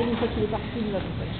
Ismaël, une fois qu'il est parti, il va vous faire.